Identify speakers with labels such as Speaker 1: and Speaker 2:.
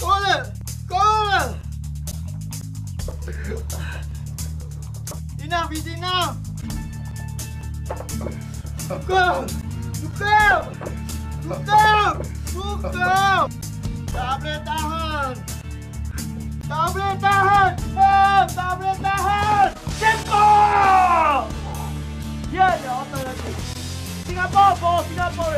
Speaker 1: Colin! Colin! enough is enough! Colin! Look out! Look! Tak boleh tahan! Tak boleh tahan! Ah, tak boleh tahan! Jempol! Ya, ya, otak lagi. Singapore, Singapore!